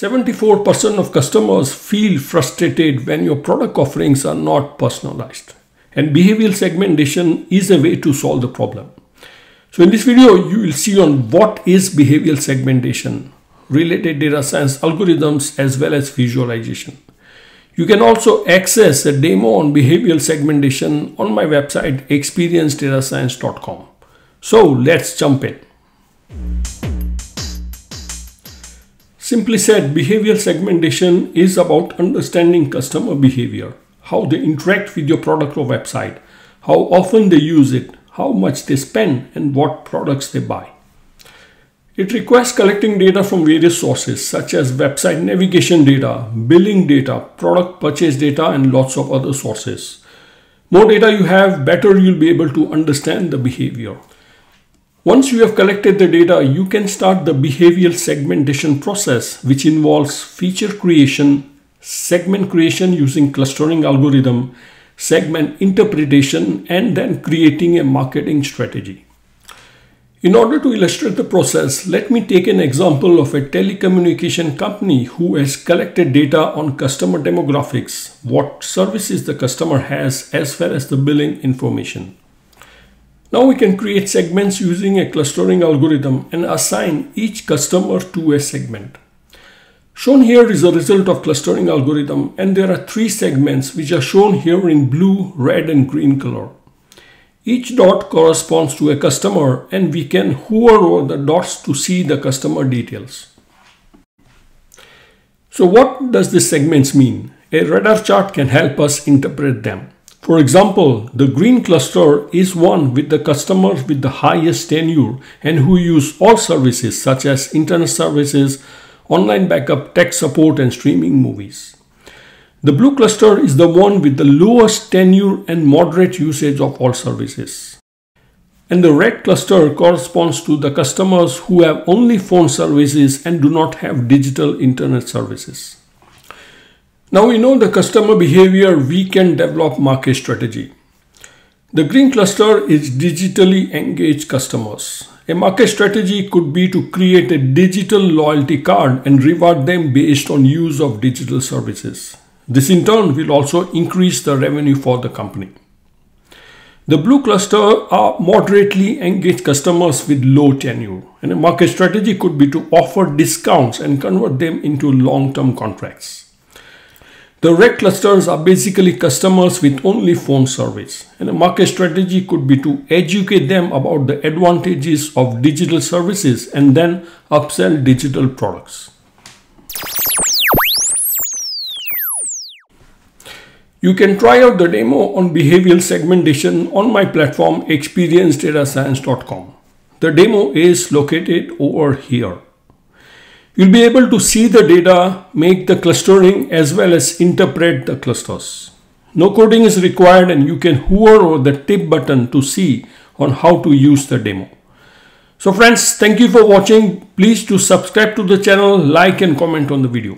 74% of customers feel frustrated when your product offerings are not personalized. And behavioral segmentation is a way to solve the problem. So in this video, you will see on what is behavioral segmentation, related data science algorithms, as well as visualization. You can also access a demo on behavioral segmentation on my website experiencedatascience.com. So let's jump in. Simply said, behavioral segmentation is about understanding customer behavior, how they interact with your product or website, how often they use it, how much they spend, and what products they buy. It requires collecting data from various sources such as website navigation data, billing data, product purchase data, and lots of other sources. More data you have, better you'll be able to understand the behavior. Once you have collected the data, you can start the behavioral segmentation process, which involves feature creation, segment creation using clustering algorithm, segment interpretation, and then creating a marketing strategy. In order to illustrate the process, let me take an example of a telecommunication company who has collected data on customer demographics, what services the customer has, as well as the billing information. Now we can create segments using a clustering algorithm and assign each customer to a segment. Shown here is the result of clustering algorithm and there are three segments which are shown here in blue, red and green color. Each dot corresponds to a customer and we can hover over the dots to see the customer details. So what does this segments mean? A radar chart can help us interpret them. For example, the green cluster is one with the customers with the highest tenure and who use all services such as internet services, online backup, tech support and streaming movies. The blue cluster is the one with the lowest tenure and moderate usage of all services. And the red cluster corresponds to the customers who have only phone services and do not have digital internet services. Now we know the customer behavior, we can develop market strategy. The green cluster is digitally engaged customers. A market strategy could be to create a digital loyalty card and reward them based on use of digital services. This in turn will also increase the revenue for the company. The blue cluster are moderately engaged customers with low tenure and a market strategy could be to offer discounts and convert them into long-term contracts. The red clusters are basically customers with only phone service and a market strategy could be to educate them about the advantages of digital services and then upsell digital products. You can try out the demo on behavioral segmentation on my platform experiencedatascience.com. The demo is located over here. You'll be able to see the data, make the clustering as well as interpret the clusters. No coding is required and you can hover over the tip button to see on how to use the demo. So friends, thank you for watching. Please to subscribe to the channel, like and comment on the video.